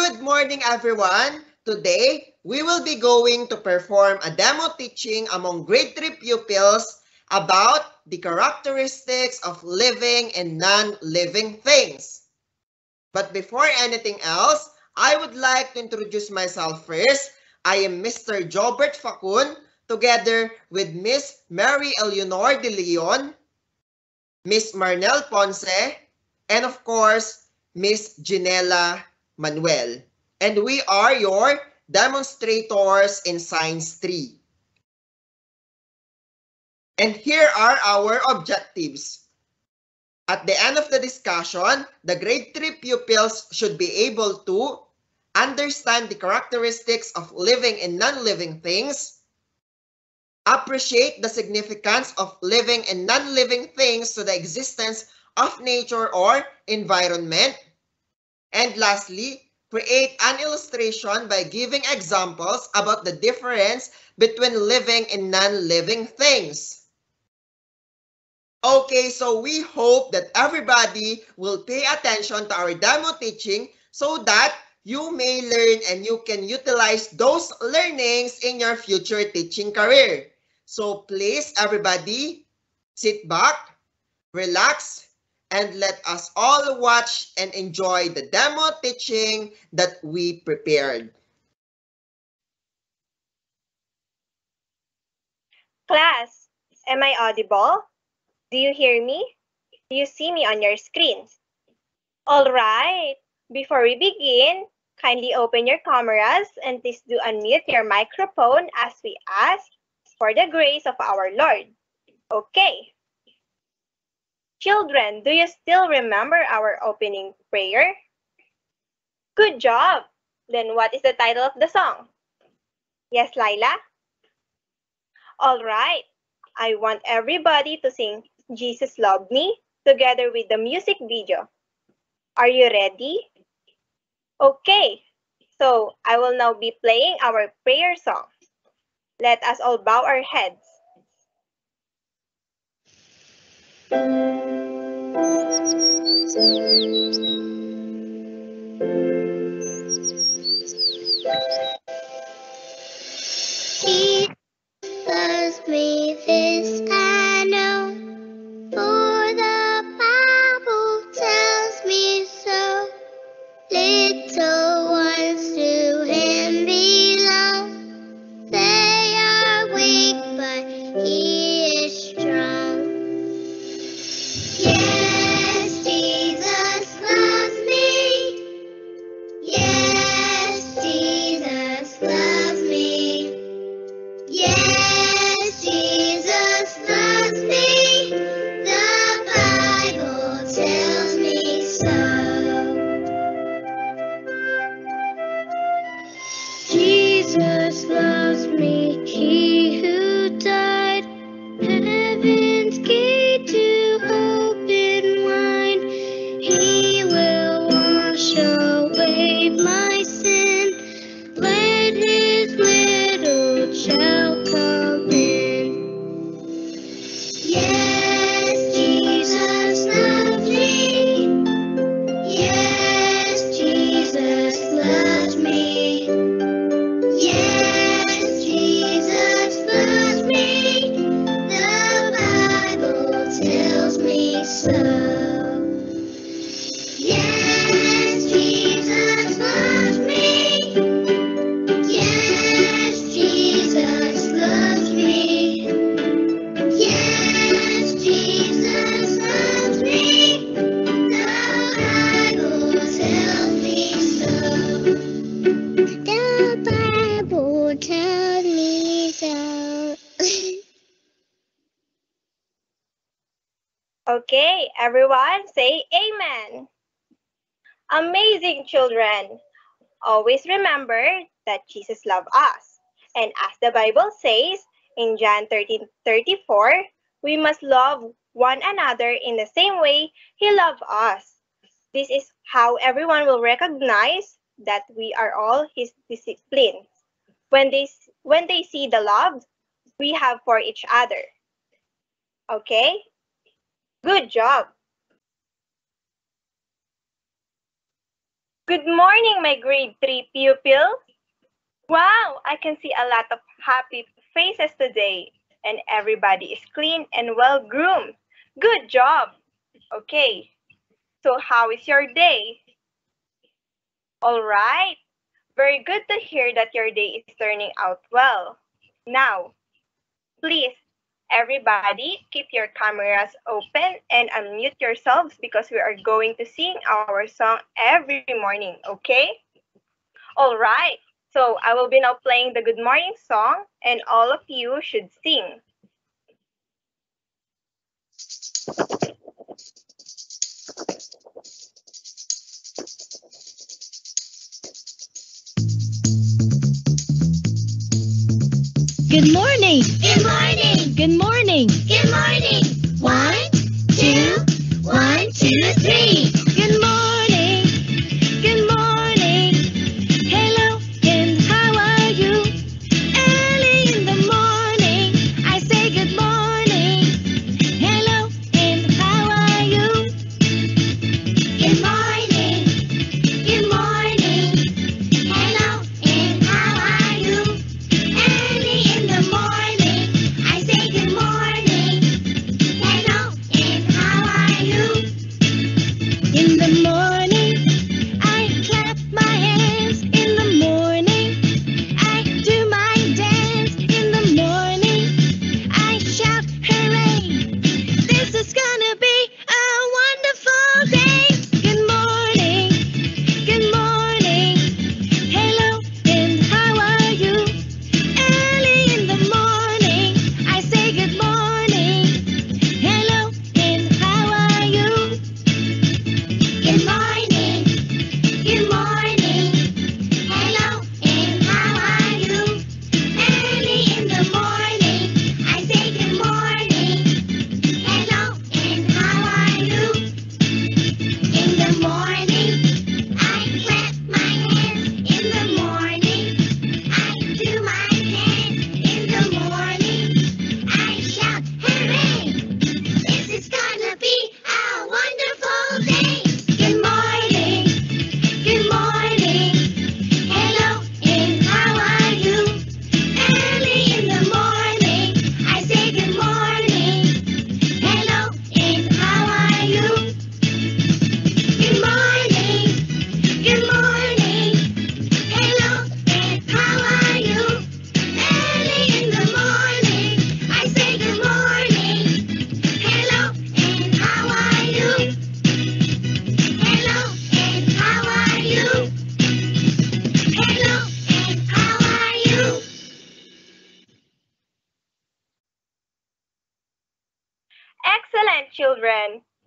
Good morning, everyone. Today, we will be going to perform a demo teaching among grade 3 pupils about the characteristics of living and non-living things. But before anything else, I would like to introduce myself first. I am Mr. Joebert Facun, together with Miss Mary Eleanor de Leon, Miss Marnel Ponce, and of course, Miss Ginela Manuel. And we are your demonstrators in Science 3. And here are our objectives. At the end of the discussion, the grade 3 pupils should be able to understand the characteristics of living and non-living things, appreciate the significance of living and non-living things to the existence of nature or environment, and lastly, create an illustration by giving examples about the difference between living and non-living things. Okay, so we hope that everybody will pay attention to our demo teaching so that you may learn and you can utilize those learnings in your future teaching career. So please, everybody, sit back, relax, and let us all watch and enjoy the demo teaching that we prepared. Class, am I audible? Do you hear me? Do you see me on your screens? All right, before we begin, kindly open your cameras and please do unmute your microphone as we ask for the grace of our Lord. Okay. Children, do you still remember our opening prayer? Good job! Then what is the title of the song? Yes, Laila? All right. I want everybody to sing Jesus Loved Me together with the music video. Are you ready? Okay, so I will now be playing our prayer song. Let us all bow our heads. He everyone say amen. Amazing children. Always remember that Jesus loved us. And as the Bible says in John 13 34, we must love one another in the same way He loved us. This is how everyone will recognize that we are all His disciples. When they, when they see the love we have for each other. Okay? Good job. Good morning, my grade 3 pupils. Wow, I can see a lot of happy faces today, and everybody is clean and well groomed. Good job. Okay, so how is your day? All right, very good to hear that your day is turning out well. Now, please, everybody, keep your cameras open and unmute yourselves because we are going to sing our song every morning, okay? All right, so I will be now playing the good morning song and all of you should sing. Good morning. Good morning. Good morning. Good morning. One, two, one, two, three.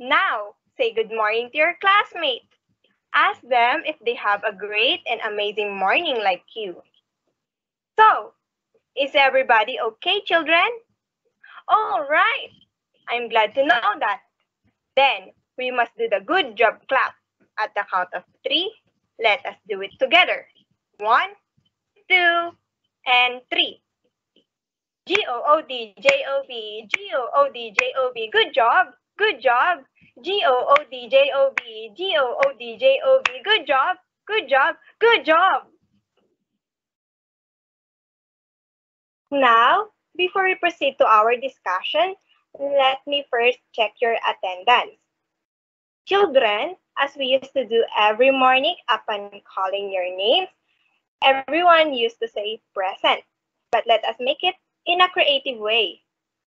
Now, say good morning to your classmates. Ask them if they have a great and amazing morning like you. So, is everybody okay, children? All right. I'm glad to know that. Then, we must do the good job clap. At the count of three, let us do it together. One, two, and three. G-O-O-D, J-O-B, G-O-O-D, J-O-B. Good job, good job. G-O-O-D, J-O-B, G-O-O-D, J-O-B. Good job, good job, good job. Now, before we proceed to our discussion, let me first check your attendance. Children, as we used to do every morning upon calling your names, everyone used to say present. But let us make it in a creative way.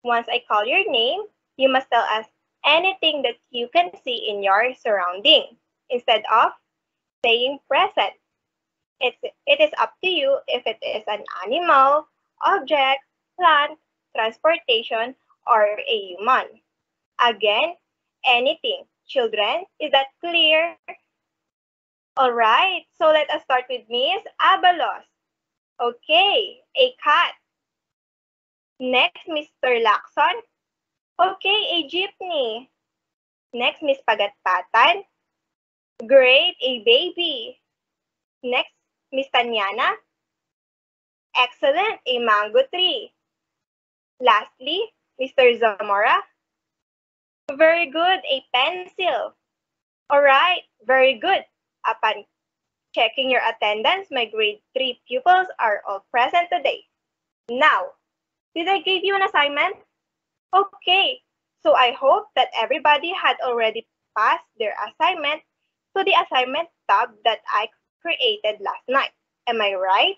Once I call your name, you must tell us anything that you can see in your surrounding instead of saying present. It's, it is up to you if it is an animal, object, plant, transportation, or a human. Again, anything. Children, is that clear? All right, so let us start with Miss Abalos. Okay, a cat. Next, Mr. Lacson. Okay, a jeepney. Next, Miss Pagatpatan. Great, a baby. Next, Miss Tanyana. Excellent, a mango tree. Lastly, Mr. Zamora. Very good, a pencil. All right, very good. Upon Checking your attendance, my grade 3 pupils are all present today. Now, did I give you an assignment? Okay, so I hope that everybody had already passed their assignment to the assignment tab that I created last night. Am I right?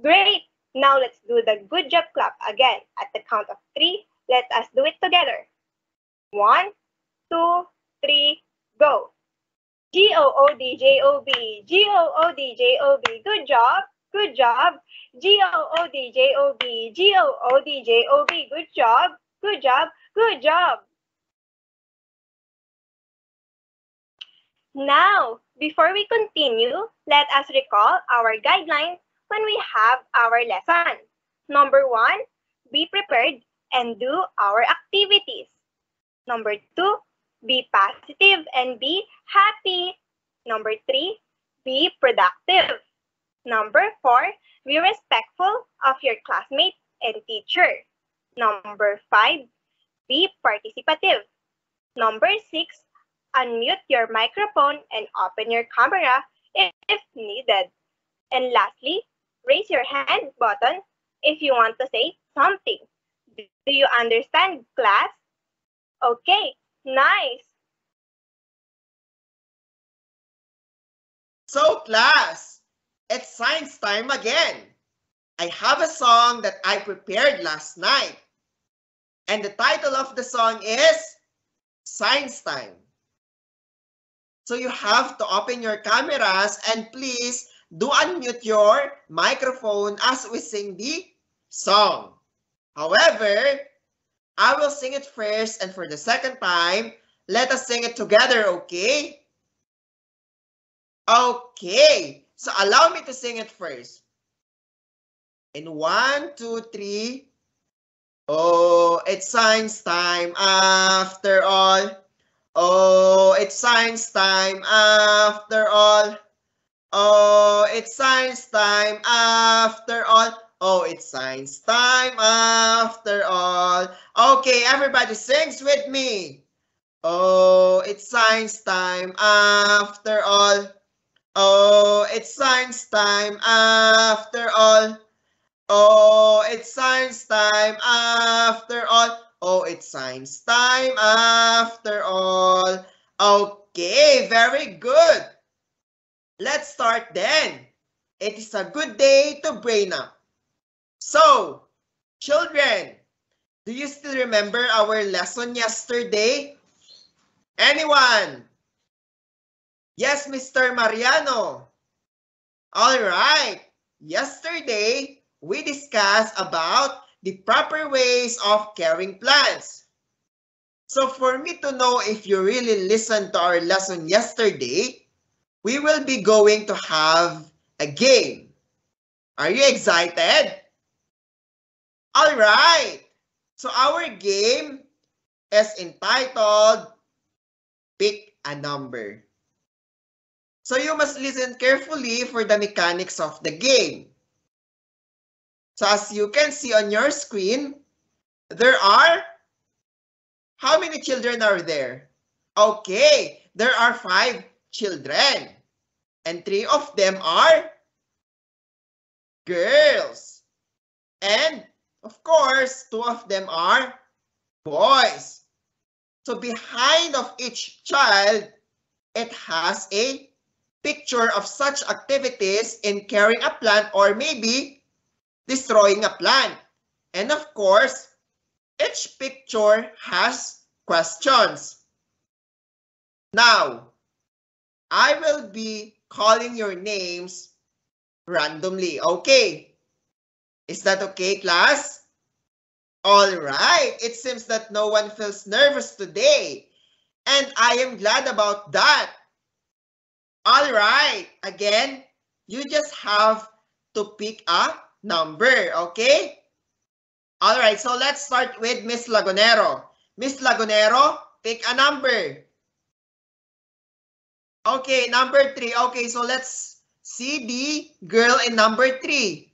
Great! Now let's do the good job clap again. At the count of three, let us do it together. One, two, three, go. G-O-O-D-J-O-B, G-O-O-D-J-O-B. Good job, good job. G-O-O-D-J-O-B, G-O-O-D-J-O-B. Good job, good job, good job. Now, before we continue, let us recall our guidelines when we have our lesson. Number one, be prepared and do our activities. Number two, be positive and be happy. Number three, be productive. Number four, be respectful of your classmates and teacher. Number five, be participative. Number six, unmute your microphone and open your camera if, needed. And lastly, raise your hand button if you want to say something. Do you understand, class? Okay, nice. So class, it's science time again. I have a song that I prepared last night. And the title of the song is Science Time. So you have to open your cameras and please do unmute your microphone as we sing the song. However, I will sing it first and for the second time, let us sing it together, okay? Okay, so allow me to sing it first. In one, two, three. Oh, it's science time after all. Oh, it's science time after all. Oh, it's science time after all. Oh, it's science time after all. Okay, everybody sings with me. Oh, it's science time after all. Oh, it's science time after all. Oh, it's science time after all. Oh, it's science time after all. Okay, very good. Let's start then. It is a good day to brain up. So, children, do you still remember our lesson yesterday? Anyone? Yes, Mr. Mariano. All right. Yesterday, we discussed about the proper ways of caring plants. So for me to know if you really listened to our lesson yesterday, we will be going to have a game. Are you excited? All right. So our game is entitled Pick a Number. So you must listen carefully for the mechanics of the game. So as you can see on your screen, there are, how many children are there? Okay, there are five children. And three of them are girls. And of course, two of them are boys. So behind of each child, it has a picture of such activities in caring a plant or maybe destroying a plant. And of course, each picture has questions. Now, I will be calling your names randomly. Okay. Is that okay, class? All right. It seems that no one feels nervous today. And I am glad about that. All right. Again, you just have to pick a number, okay? All right, so let's start with Miss Lagunero. Miss Lagunero, pick a number. Okay, number three. Okay, so let's see the girl in number three.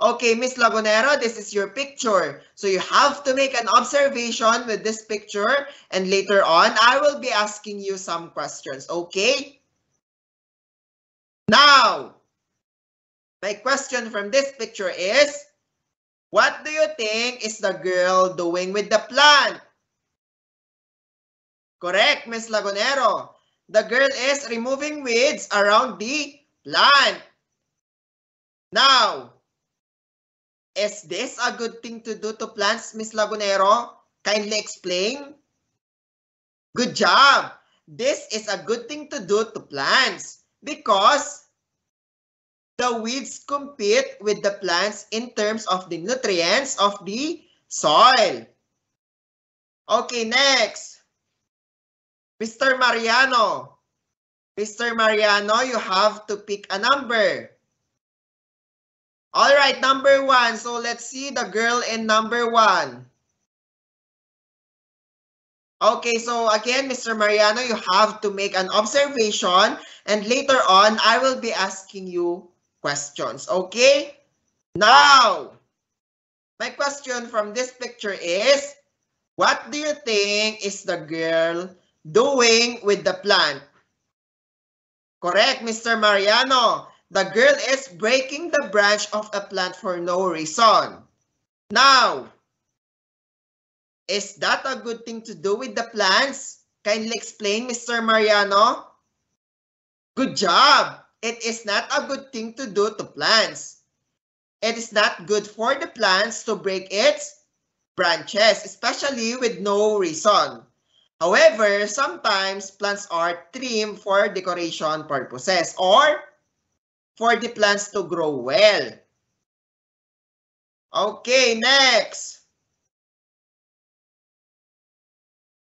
Okay, Miss Lagunero, this is your picture. So you have to make an observation with this picture and later on, I will be asking you some questions, okay? Now, my question from this picture is, what do you think is the girl doing with the plant? Correct, Miss Lagunero. The girl is removing weeds around the plant. Now, is this a good thing to do to plants, Miss Lagunero? Kindly explain. Good job. This is a good thing to do to plants because the weeds compete with the plants in terms of the nutrients of the soil. Okay, next. Mr. Mariano. Mr. Mariano, you have to pick a number. All right, number one. So let's see the girl in number one. Okay, so again, Mr. Mariano, you have to make an observation and later on, I will be asking you questions, okay? Now, my question from this picture is, what do you think is the girl doing with the plant? Correct, Mr. Mariano. The girl is breaking the branch of a plant for no reason. Now, is that a good thing to do with the plants? Kindly explain, Mr. Mariano. Good job. It is not a good thing to do to plants. It is not good for the plants to break its branches, especially with no reason. However, sometimes plants are trimmed for decoration purposes or for the plants to grow well. Okay, next.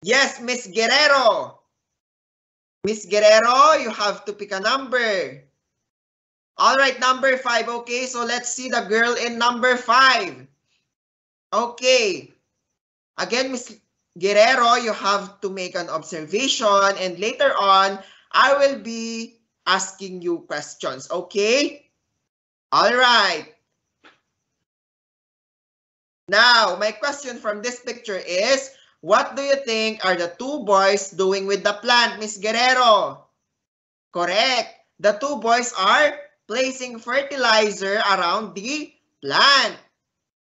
Yes, Miss Guerrero. Miss Guerrero, you have to pick a number. All right, number five. Okay, so let's see the girl in number five. Okay. Again, Miss Guerrero, you have to make an observation and later on, I will be asking you questions, okay? All right. Now, my question from this picture is, what do you think are the two boys doing with the plant, Miss Guerrero? Correct. The two boys are placing fertilizer around the plant.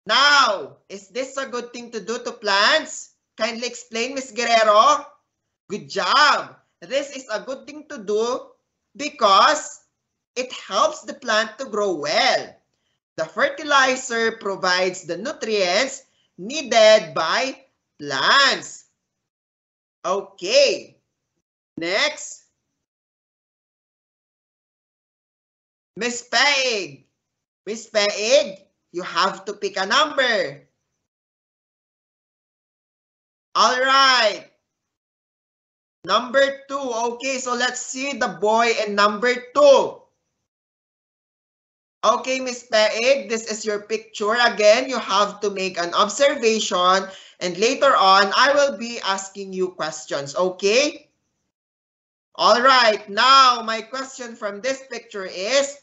Now, is this a good thing to do to plants? Kindly explain, Miss Guerrero. Good job. This is a good thing to do because it helps the plant to grow well. The fertilizer provides the nutrients needed by plants. Okay. Next. Miss Paig. Miss Paig, you have to pick a number. All right. Number two. Okay, so let's see the boy in number two. Okay, Miss Paig, this is your picture. Again, you have to make an observation and later on, I will be asking you questions, okay? All right, now my question from this picture is,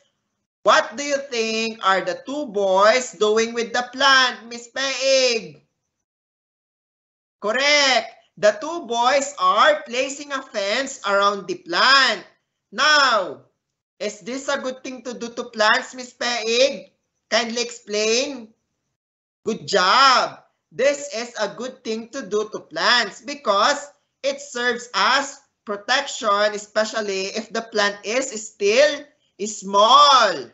what do you think are the two boys doing with the plant, Miss Paig? Correct. The two boys are placing a fence around the plant. Now, is this a good thing to do to plants, Miss Paig? Kindly explain. Good job. This is a good thing to do to plants because it serves as protection, especially if the plant is still small.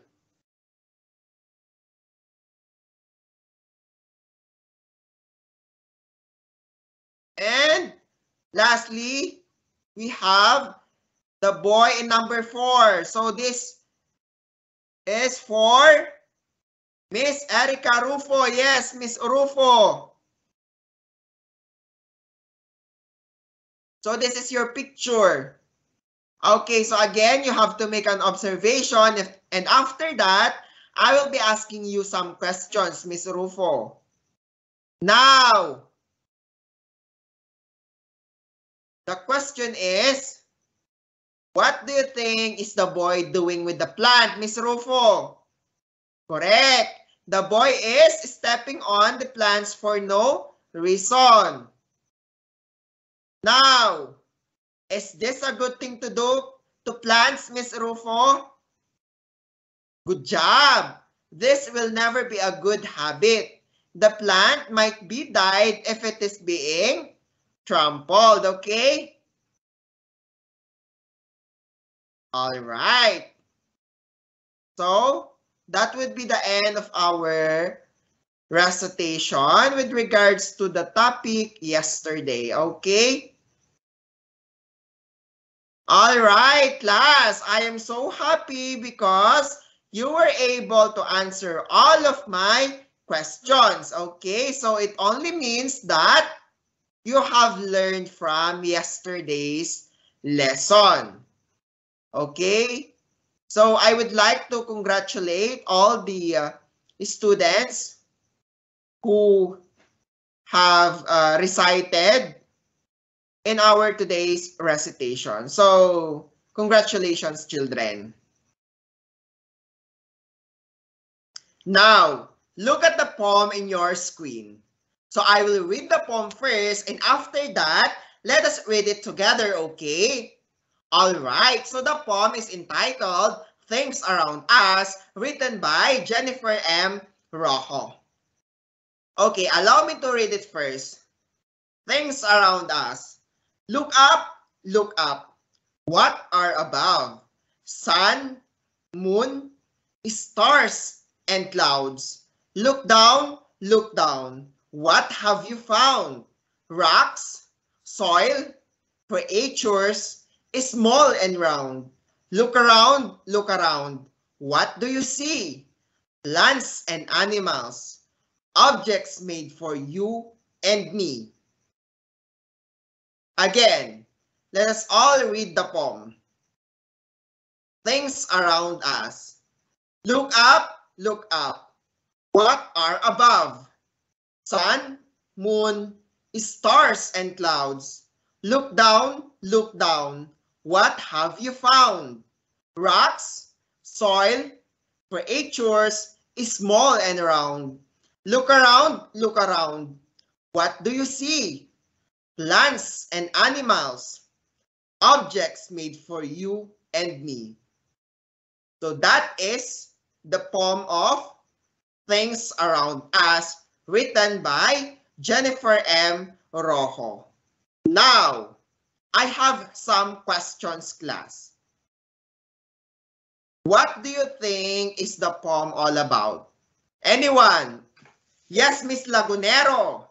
And lastly, we have the boy in number four. So this is for Miss Erica Rufo. Yes, Miss Rufo. So this is your picture. Okay, so again, you have to make an observation. If, and after that, I will be asking you some questions, Miss Rufo. Now, the question is, what do you think is the boy doing with the plant, Miss Rufo? Correct. The boy is stepping on the plants for no reason. Now, is this a good thing to do to plants, Miss Rufo? Good job. This will never be a good habit. The plant might be died if it is being trampled, okay? All right. So, that would be the end of our recitation with regards to the topic yesterday, okay? All right, class. I am so happy because you were able to answer all of my questions, okay? So it only means that you have learned from yesterday's lesson. Okay? So I would like to congratulate all the uh, students who have uh, recited in our today's recitation. So congratulations, children. Now, look at the poem in your screen. So I will read the poem first and after that, let us read it together, okay? All right, so the poem is entitled Things Around Us, written by Jennifer M. Rojo. Okay, allow me to read it first. Things around us. Look up, look up. What are above? Sun, moon, stars, and clouds. Look down, look down. What have you found? Rocks, soil, creatures, small and round. Look around, look around. What do you see? Plants and animals. Objects made for you and me. Again, let us all read the poem. Things around us. Look up, look up. What are above? Sun, moon, stars, and clouds. Look down, look down. What have you found? Rocks, soil, creatures, small and round. Look around, look around. What do you see? Plants and animals. Objects made for you and me. So that is the poem of Things Around Us written by Jennifer M. Rojo. Now, I have some questions, class. What do you think is the poem all about? Anyone? Yes, Miss Lagunero.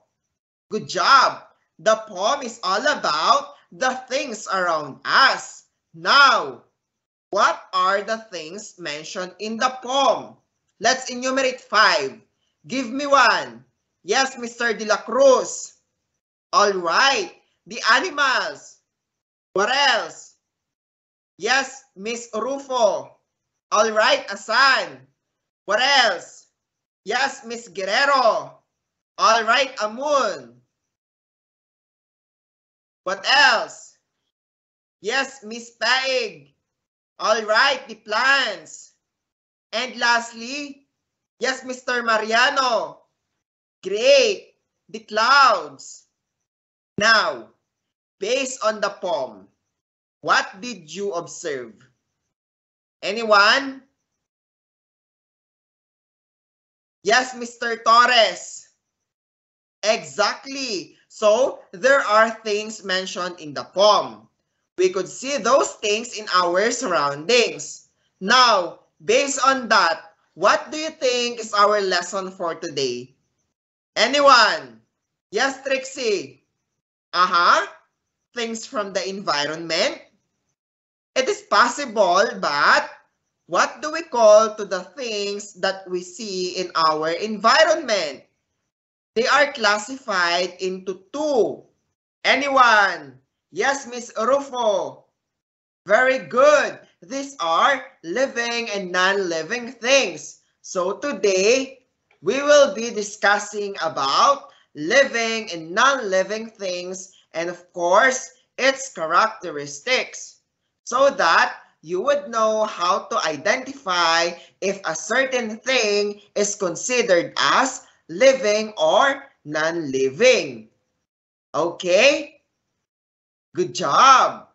Good job. The poem is all about the things around us. Now, what are the things mentioned in the poem? Let's enumerate five. Give me one. Yes, Mr. De La Cruz. All right. The animals. What else? Yes, Miss Rufo. All right, Asan. What else? Yes, Miss Guerrero. All right, Amun. What else? Yes, Miss Paig. All right, the plants. And lastly, yes, Mr. Mariano. Great, the clouds. Now, based on the poem, what did you observe? Anyone? Yes, Mr. Torres. Exactly. So, there are things mentioned in the poem. We could see those things in our surroundings. Now, based on that, what do you think is our lesson for today? Anyone? Yes, Trixie. Uh-huh. Things from the environment. It is possible, but what do we call to the things that we see in our environment? They are classified into two. Anyone? Yes, Miss Rufo. Very good. These are living and non-living things. So today, we will be discussing about living and non-living things and of course, its characteristics so that you would know how to identify if a certain thing is considered as living or non-living. Okay? Good job.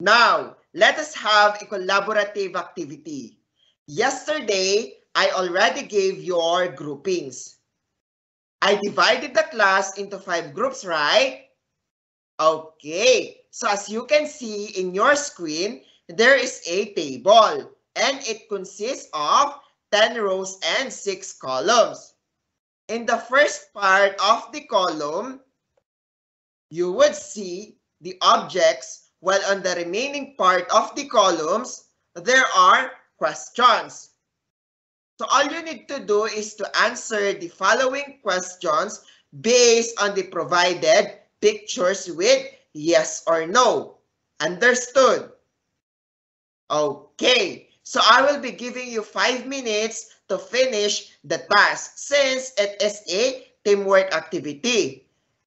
Now, let us have a collaborative activity. Yesterday, I already gave your groupings. I divided the class into five groups, right? Okay, so as you can see in your screen, there is a table and it consists of 10 rows and 6 columns. In the first part of the column, you would see the objects while on the remaining part of the columns, there are questions. So all you need to do is to answer the following questions based on the provided pictures with yes or no. Understood? Okay, so I will be giving you five minutes to finish the task since it is a teamwork activity.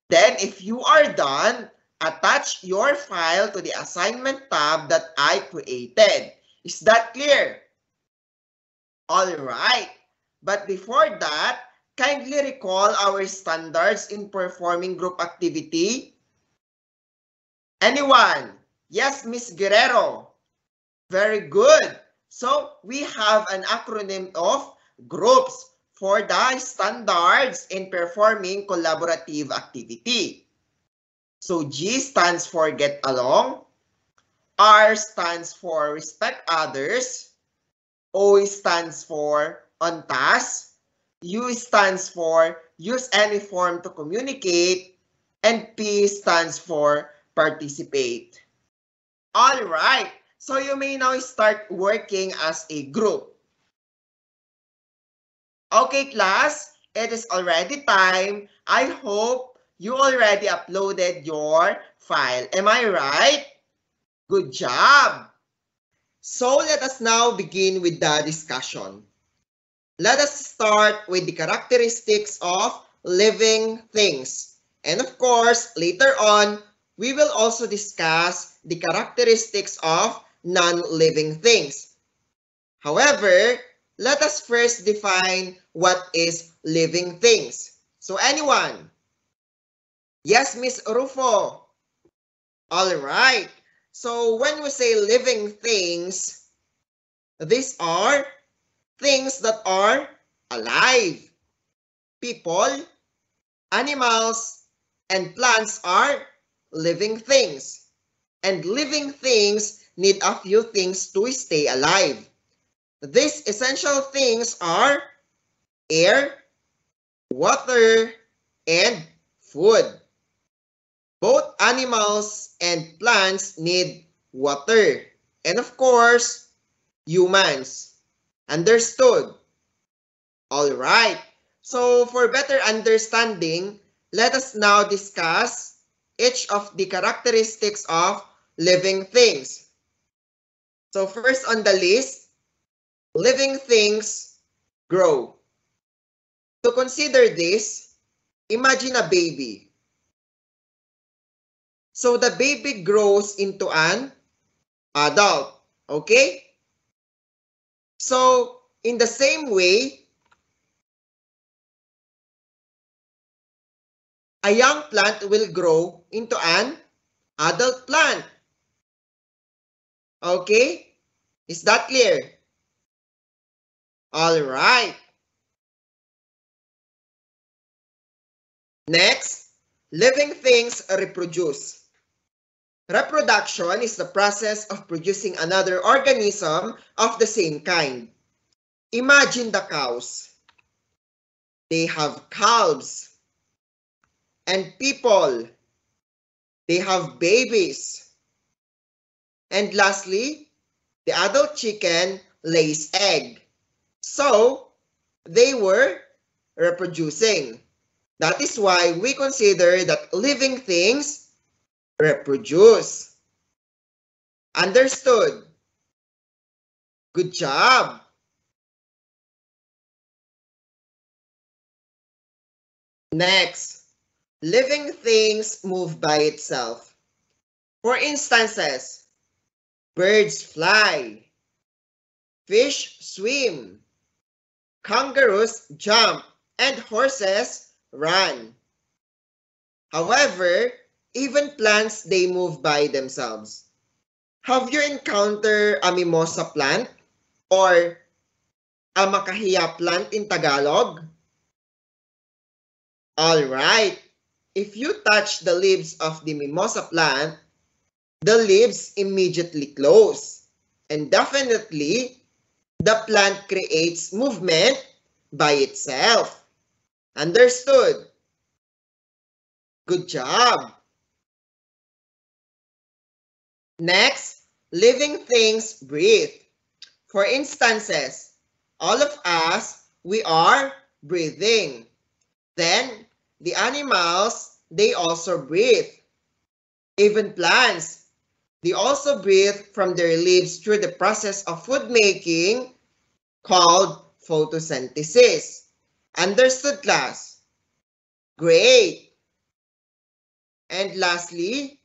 Then if you are done, attach your file to the assignment tab that I created. Is that clear? All right. But before that, kindly recall our standards in performing group activity. Anyone? Yes, Miss Guerrero. Very good. So we have an acronym of groups for the standards in performing collaborative activity. So G stands for get along, R stands for respect others, O stands for on task, U stands for use any form to communicate, and P stands for participate. All right, so you may now start working as a group. Okay, class, it is already time. I hope you already uploaded your file. Am I right? Good job. So let us now begin with the discussion. Let us start with the characteristics of living things. And of course, later on, we will also discuss the characteristics of non-living things. However, let us first define what is living things. So anyone? Yes, Miss Rufo. All right. So when we say living things, these are things that are alive. People, animals, and plants are living things. And living things need a few things to stay alive. These essential things are air, water, and food. Both animals and plants need water. And of course, humans. Understood? All right. So for better understanding, let us now discuss each of the characteristics of living things. So first on the list, living things grow. To consider this, imagine a baby. So the baby grows into an adult. Okay? So in the same way, a young plant will grow into an adult plant. Okay? Is that clear? All right. Next, living things reproduce. Reproduction is the process of producing another organism of the same kind. Imagine the cows. They have calves. And people. They have babies. And lastly, the adult chicken lays egg. So, they were reproducing. That is why we consider that living things reproduce. Understood? Good job. Next, living things move by itself. For instances, birds fly, fish swim, kangaroos jump, and horses run. However, even plants, they move by themselves. have you encountered a mimosa plant or a makahiya plant in Tagalog? All right. If you touch the leaves of the mimosa plant, the leaves immediately close. And definitely, the plant creates movement by itself. Understood? Good job. Next, living things breathe. For instances, all of us, we are breathing. Then, the animals, they also breathe. Even plants, they also breathe from their leaves through the process of food making called photosynthesis. Understood, class? Great. And lastly,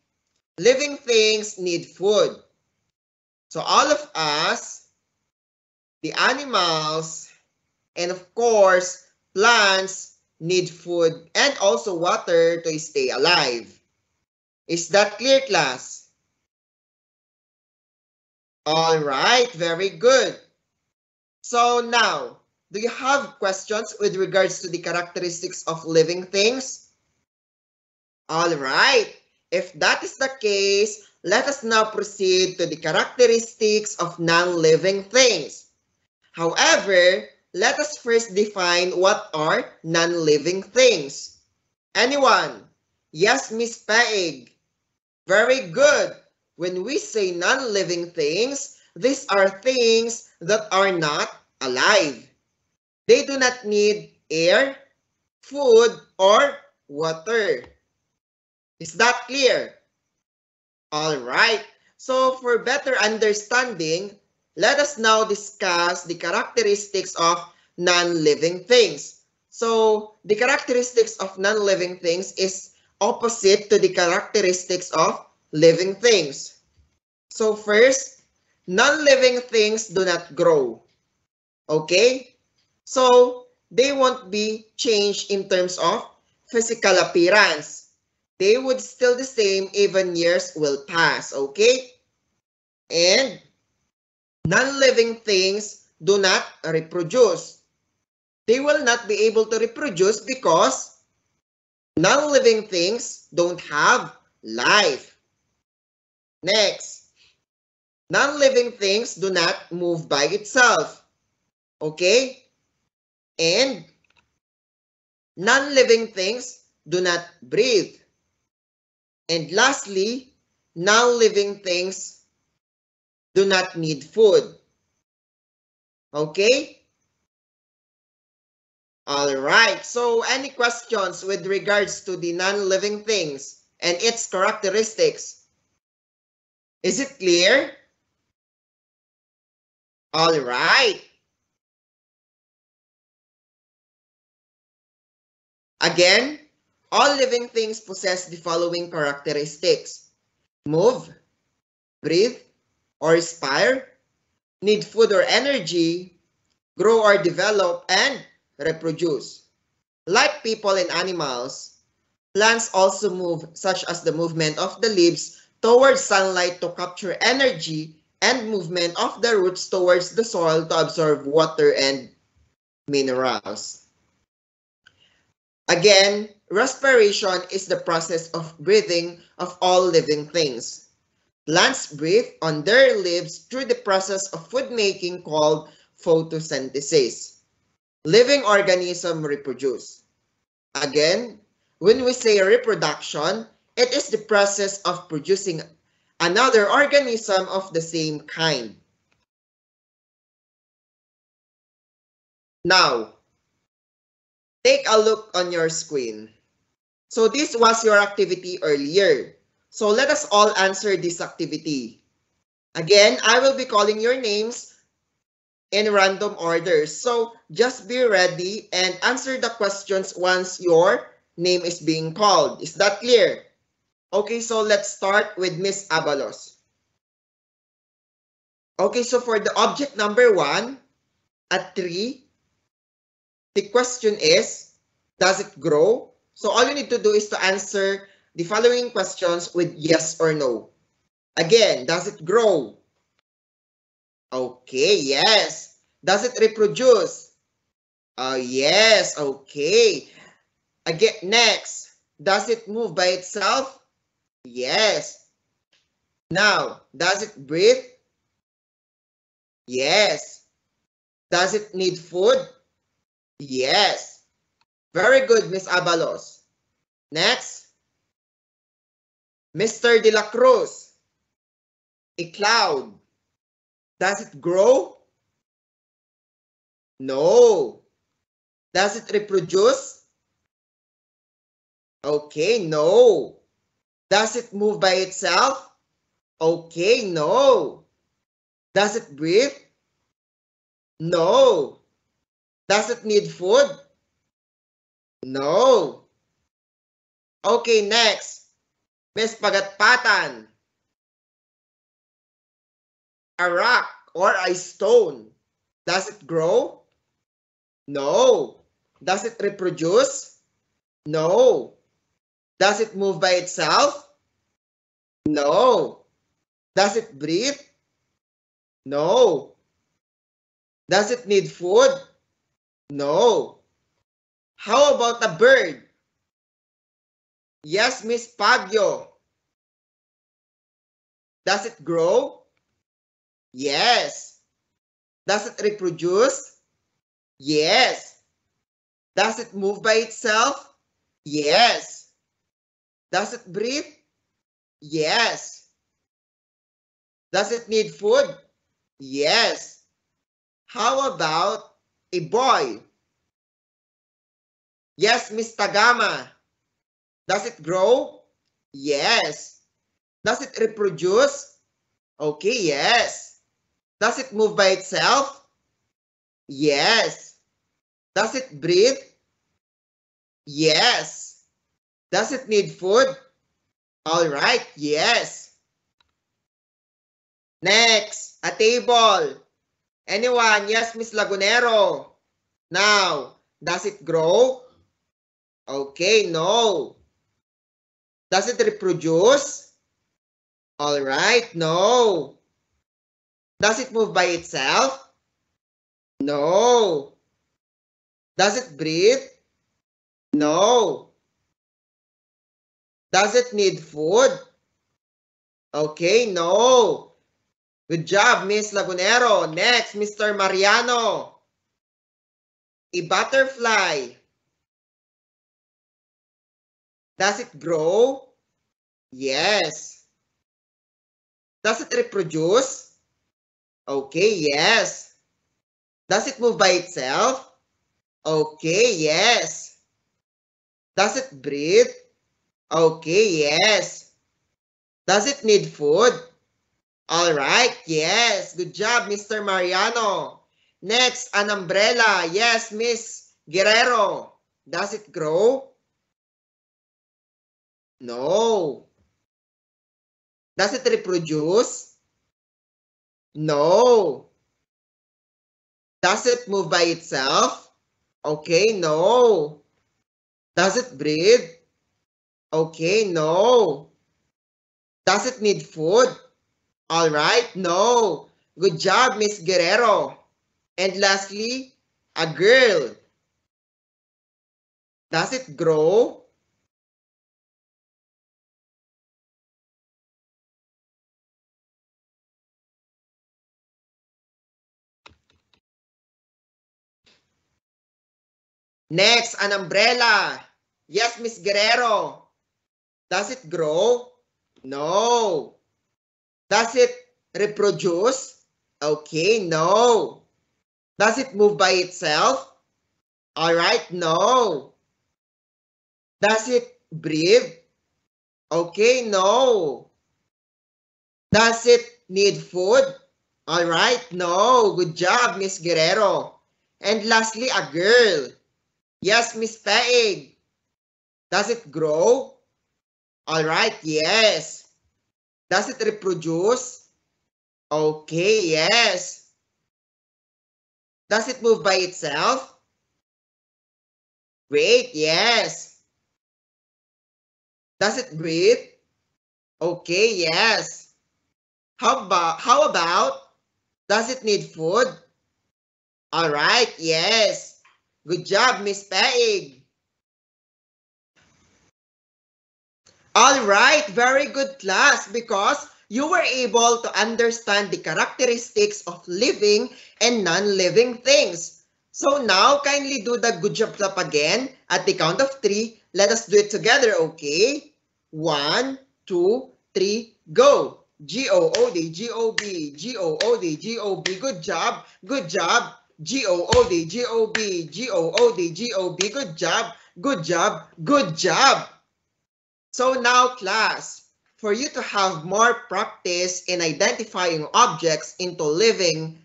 living things need food. So all of us, the animals, and of course, plants need food and also water to stay alive. Is that clear, class? All right, very good. So now, do you have questions with regards to the characteristics of living things? All right. If that is the case, let us now proceed to the characteristics of non-living things. However, let us first define what are non-living things. Anyone? Yes, Miss Paig. Very good. When we say non-living things, these are things that are not alive. They do not need air, food, or water. Is that clear? All right. So for better understanding, let us now discuss the characteristics of non-living things. So the characteristics of non-living things is opposite to the characteristics of living things. So first, non-living things do not grow. Okay? So they won't be changed in terms of physical appearance. They would still the same even years will pass. Okay? And non-living things do not reproduce. They will not be able to reproduce because non-living things don't have life. Next, non-living things do not move by itself. Okay? And non-living things do not breathe. And lastly, non-living things do not need food. Okay? All right. So any questions with regards to the non-living things and its characteristics? Is it clear? All right. Again, all living things possess the following characteristics. Move, breathe, or respire, need food or energy, grow or develop, and reproduce. Like people and animals, plants also move such as the movement of the leaves towards sunlight to capture energy and movement of the roots towards the soil to absorb water and minerals. Again, respiration is the process of breathing of all living things. Plants breathe on their leaves through the process of food making called photosynthesis. Living organisms reproduce. Again, when we say reproduction, it is the process of producing another organism of the same kind. Now, take a look on your screen. So this was your activity earlier. So let us all answer this activity. Again, I will be calling your names in random order. So just be ready and answer the questions once your name is being called. Is that clear? Okay, so let's start with Miss Abalos. Okay, so for the object number one, at three, the question is, does it grow? So all you need to do is to answer the following questions with yes or no. Again, does it grow? Okay, yes. Does it reproduce? Uh, yes, okay. Again, next. Does it move by itself? Yes. Now, does it breathe? Yes. Does it need food? Yes. Very good, Miss Abalos. Next. Mr. De La Cruz. A cloud. Does it grow? No. Does it reproduce? Okay, no. Does it move by itself? Okay, no. Does it breathe? No. Does it need food? No. Okay, next. Miss Pagatpatan. A rock or a stone. Does it grow? No. Does it reproduce? No. Does it move by itself? No. Does it breathe? No. Does it need food? No. How about a bird? Yes, Miss Pagyo. Does it grow? Yes. Does it reproduce? Yes. Does it move by itself? Yes. Does it breathe? Yes. Does it need food? Yes. How about a boy? Yes, Miss Tagama. Does it grow? Yes. Does it reproduce? Okay, yes. Does it move by itself? Yes. Does it breathe? Yes. Does it need food? All right, yes. Next, a table. Anyone? Yes, Miss Lagunero. Now, does it grow? Okay, no. Does it reproduce? All right, no. Does it move by itself? No. Does it breathe? No. Does it need food? Okay, no. Good job, Miss Lagunero. Next, Mr. Mariano. A butterfly. Does it grow? Yes. Does it reproduce? Okay, yes. Does it move by itself? Okay, yes. Does it breathe? Okay, yes. Does it need food? All right, yes. Good job, Mr. Mariano. Next, an umbrella. Yes, Miss Guerrero. Does it grow? No. Does it reproduce? No. Does it move by itself? Okay, no. Does it breathe? Okay, no. Does it need food? All right, no. Good job, Miss Guerrero. And lastly, a girl. Does it grow? Next, an umbrella. Yes, Miss Guerrero. Does it grow? No. Does it reproduce? Okay, no. Does it move by itself? All right, no. Does it breathe? Okay, no. Does it need food? All right, no. Good job, Miss Guerrero. And lastly, a girl. Yes, Miss Paig. Does it grow? All right, yes. Does it reproduce? Okay, yes. Does it move by itself? Great, yes. Does it breathe? Okay, yes. How about, how about, does it need food? All right, yes. Good job, Miss Paig. All right, very good class because you were able to understand the characteristics of living and non-living things. So now, kindly do the good job clap again. At the count of three, let us do it together, okay? One, two, three, go. G-O-O-D, G-O-B, G-O-O-D, G-O-B. Good job, good job. G-O-O-D, G-O-B, G-O-O-D, G-O-B. Good job, good job, good job. So now, class, for you to have more practice in identifying objects into living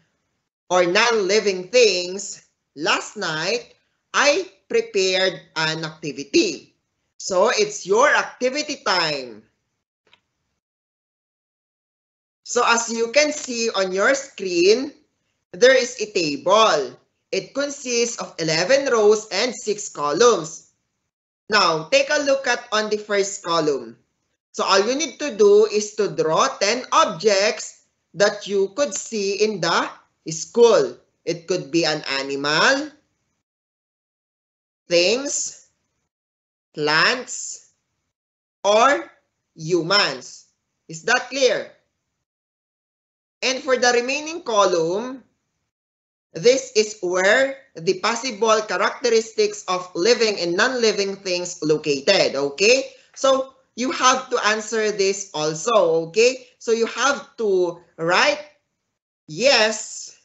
or non-living things, last night, I prepared an activity. So it's your activity time. So as you can see on your screen, there is a table. It consists of 11 rows and 6 columns. Now, take a look at on the first column. So all you need to do is to draw 10 objects that you could see in the school. It could be an animal, things, plants, or humans. Is that clear? And for the remaining column, this is where the possible characteristics of living and non-living things located, okay? So you have to answer this also, okay? So you have to write yes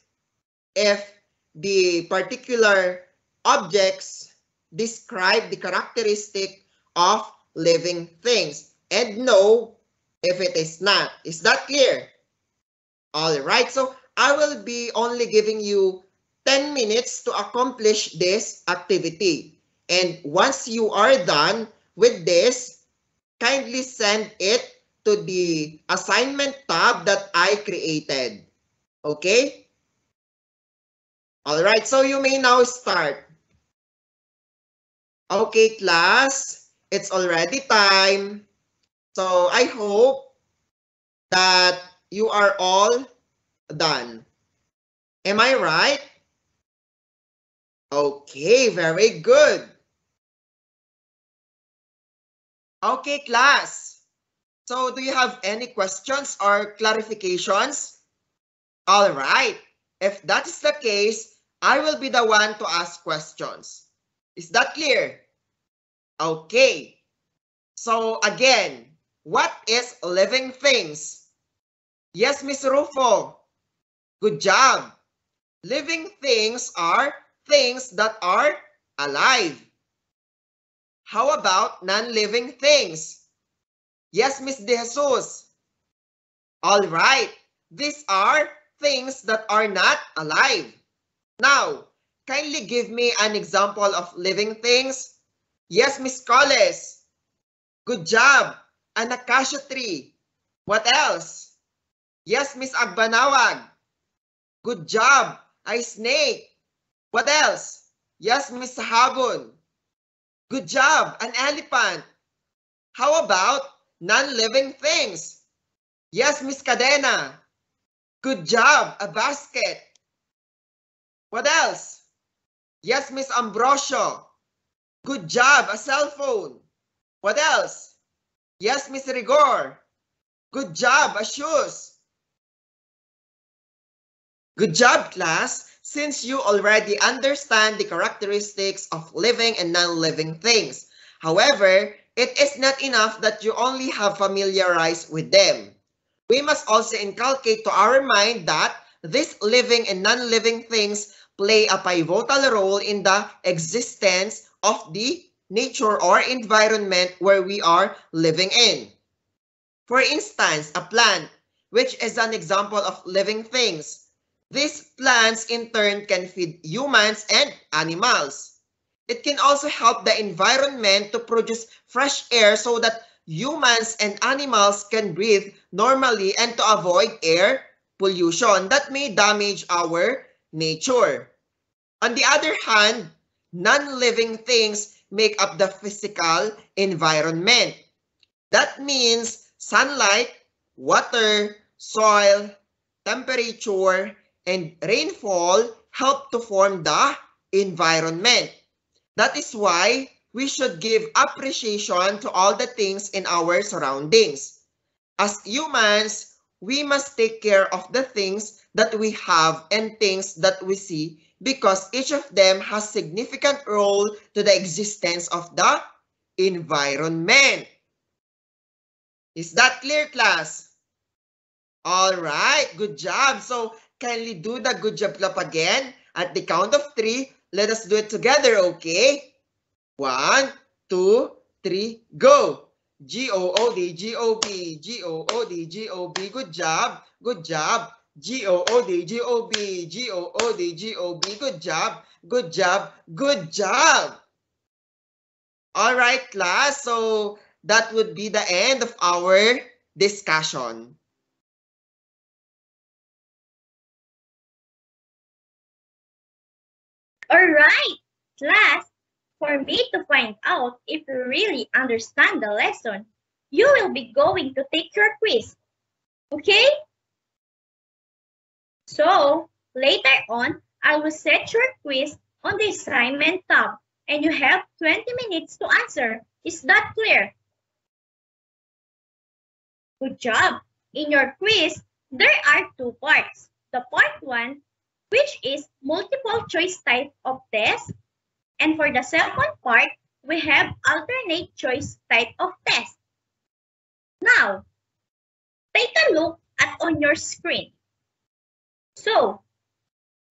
if the particular objects describe the characteristic of living things and no if it is not. Is that clear? All right, so I will be only giving you 10 minutes to accomplish this activity. And once you are done with this, kindly send it to the assignment tab that I created. Okay? All right, so you may now start. Okay, class, it's already time. So I hope that you are all done. Am I right? Okay, very good. Okay, class. So do you have any questions or clarifications? All right. If that is the case, I will be the one to ask questions. Is that clear? Okay. So again, what is living things? Yes, Miss Rufo. Good job. Living things are things that are alive. How about non-living things? Yes, Miss De Jesus. All right. These are things that are not alive. Now, kindly give me an example of living things. Yes, Miss Colles. Good job. An acacia tree. What else? Yes, Miss Agbanawag. Good job. A snake. What else? Yes, Miss Sahabon. Good job. An elephant. How about non-living things? Yes, Miss Cadena. Good job. A basket. What else? Yes, Miss Ambrosio. Good job. A cell phone. What else? Yes, Miss Rigor. Good job. A shoes. Good job, class. Since you already understand the characteristics of living and non-living things. However, it is not enough that you only have familiarized with them. We must also inculcate to our mind that these living and non-living things play a pivotal role in the existence of the nature or environment where we are living in. For instance, a plant, which is an example of living things. These plants in turn can feed humans and animals. It can also help the environment to produce fresh air so that humans and animals can breathe normally and to avoid air pollution that may damage our nature. On the other hand, non-living things make up the physical environment. That means sunlight, water, soil, temperature, and rainfall help to form the environment. That is why we should give appreciation to all the things in our surroundings. As humans, we must take care of the things that we have and things that we see because each of them has significant role to the existence of the environment. Is that clear, class? All right, good job. So kindly do the good job again. At the count of three, let us do it together, okay? One, two, three, go. G-O-O-D, G-O-B, G-O-O-D, G-O-B. Good job, good job. G-O-O-D, G-O-B, G-O-O-D, G-O-B. Good job, good job, good job. All right, class. So that would be the end of our discussion. Alright, class, for me to find out if you really understand the lesson, you will be going to take your quiz. Okay? So, later on, I will set your quiz on the assignment tab and you have 20 minutes to answer. Is that clear? Good job. In your quiz, there are two parts. The part one which is multiple choice type of test. And for the second part, we have alternate choice type of test. Now, take a look at on your screen. So,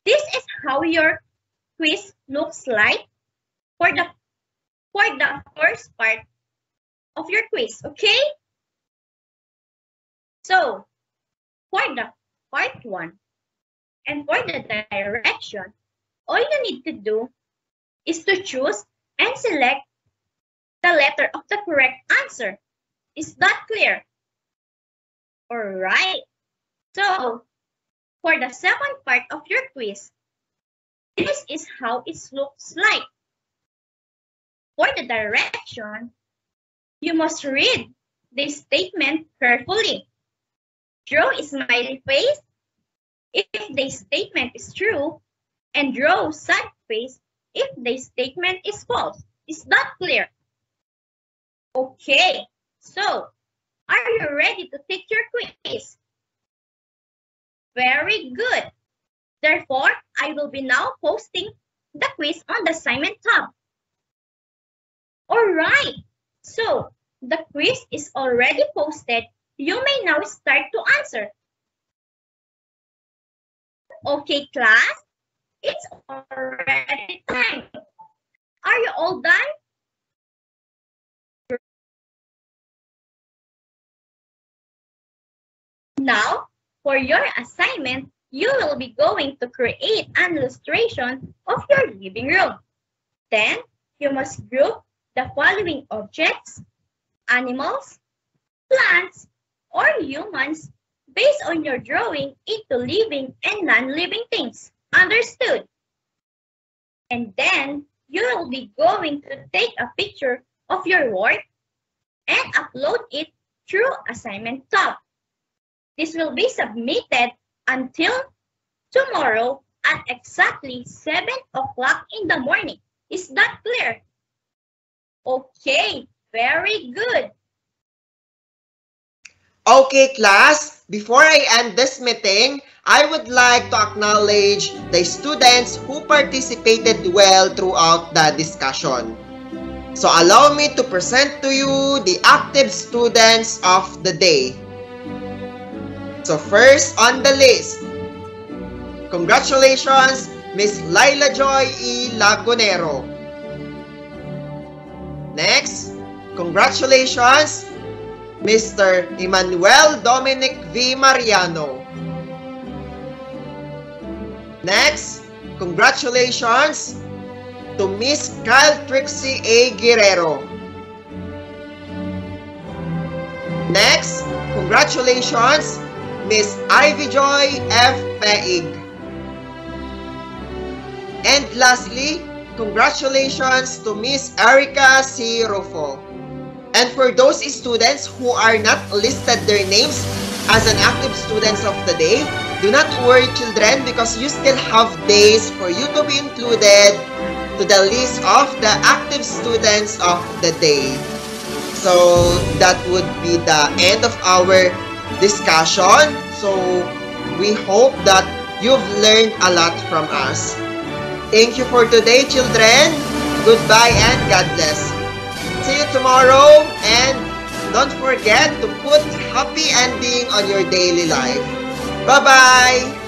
this is how your quiz looks like for the for the first part of your quiz, okay? So, for the part one, and for the direction, all you need to do is to choose and select the letter of the correct answer. Is that clear? Alright. So, for the second part of your quiz, this is how it looks like. For the direction, you must read the statement carefully. Draw a smiley face if the statement is true and draw sad face if the statement is false. Is that clear? Okay, so are you ready to take your quiz? Very good. Therefore, I will be now posting the quiz on the assignment tab. Alright, so the quiz is already posted. You may now start to answer. Okay, class, it's already time. Are you all done? Now, for your assignment, you will be going to create an illustration of your living room. Then, you must group the following objects, animals, plants, or humans based on your drawing into living and non-living things. Understood? And then you will be going to take a picture of your work and upload it through Assignment Tab. This will be submitted until tomorrow at exactly 7 o'clock in the morning. Is that clear? Okay, very good. Okay, class, before I end this meeting, I would like to acknowledge the students who participated well throughout the discussion. So allow me to present to you the active students of the day. So first on the list, congratulations, Miss Laila Joy E. Lagunero. Next, congratulations, Mr. Emmanuel Dominic V. Mariano. Next, congratulations to Miss Kyle Trixie A. Guerrero. Next, congratulations, Miss Ivy Joy F. Peig. And lastly, congratulations to Miss Erica C. Rufo. And for those students who are not listed their names as an active students of the day. Do not worry, children, because you still have days for you to be included to the list of the active students of the day. So that would be the end of our discussion. So we hope that you've learned a lot from us. Thank you for today, children. Goodbye and God bless. See you tomorrow and don't forget to put happy ending on your daily life. Bye-bye!